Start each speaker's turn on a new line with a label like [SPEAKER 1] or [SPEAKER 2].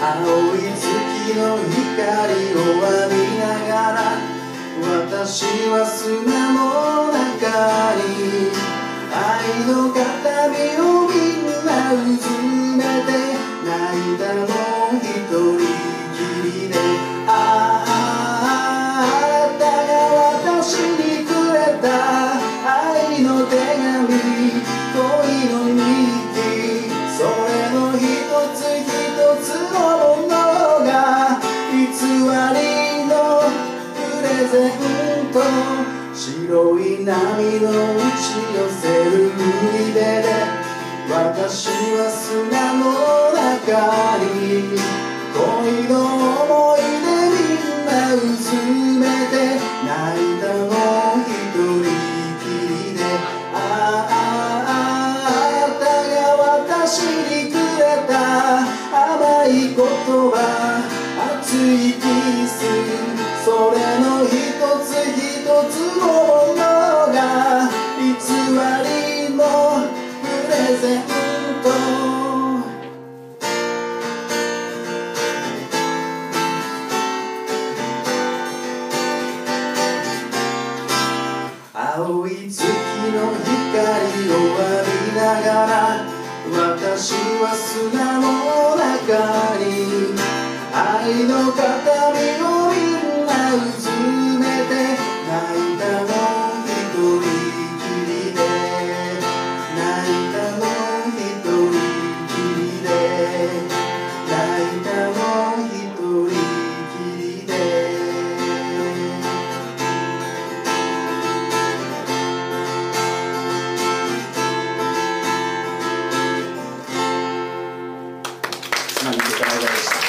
[SPEAKER 1] 青い月の光白い波の打ち寄せる海辺で私は砂の中に。青い月の光を浴びながら私は砂の中に愛の
[SPEAKER 2] 風 Christ.